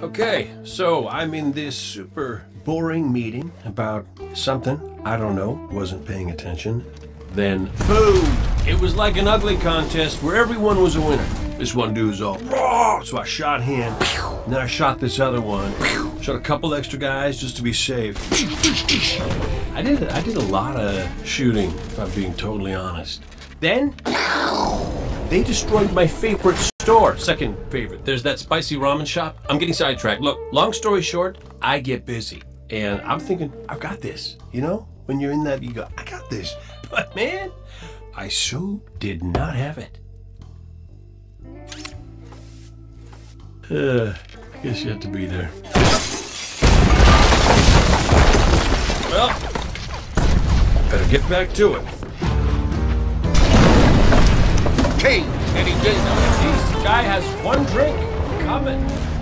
Okay, so I'm in this super boring meeting about something. I don't know, wasn't paying attention. Then, boom! It was like an ugly contest where everyone was a winner. This one dude was all, raw, so I shot him. And then I shot this other one. Shot a couple extra guys just to be safe. I did, I did a lot of shooting, if I'm being totally honest. Then, they destroyed my favorite store. Second favorite. There's that spicy ramen shop. I'm getting sidetracked. Look, long story short, I get busy. And I'm thinking, I've got this. You know, when you're in that, you go, I got this. But man, I so did not have it. Uh, guess you have to be there. Well, better get back to it. King, Eddie J. This guy has one drink coming.